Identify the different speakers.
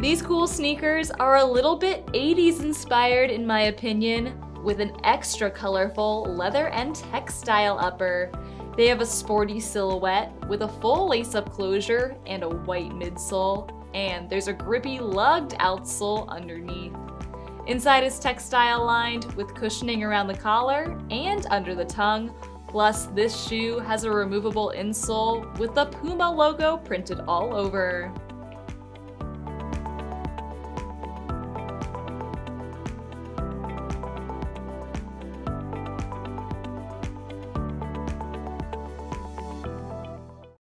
Speaker 1: These cool sneakers are a little bit 80s inspired in my opinion, with an extra colorful leather and textile upper. They have a sporty silhouette with a full lace-up closure and a white midsole, and there's a grippy lugged outsole underneath. Inside is textile lined with cushioning around the collar and under the tongue, plus this shoe has a removable insole with the Puma logo printed all over.